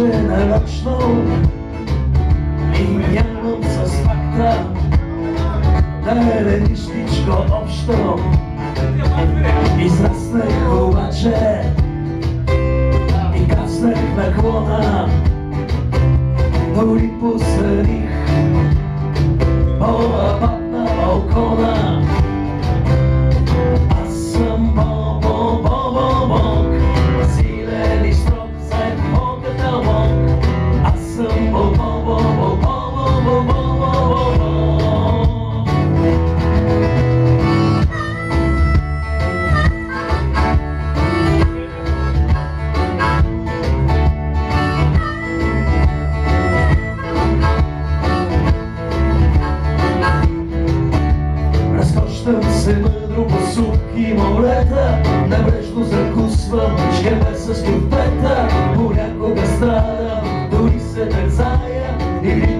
Машина ночную života Helenističko opšto Izrasne kovače. По сухи морета, небрежно закусвам шкембе с кюфета. Понякога страдам, дори се тързая, и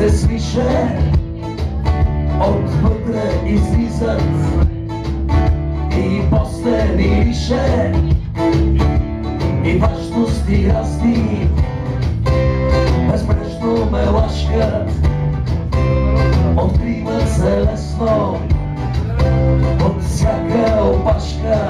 се свише Отвътре излизат и после ни лише. И важности разни безбрежно ме лашкат Откриват се лесно от всяка опашка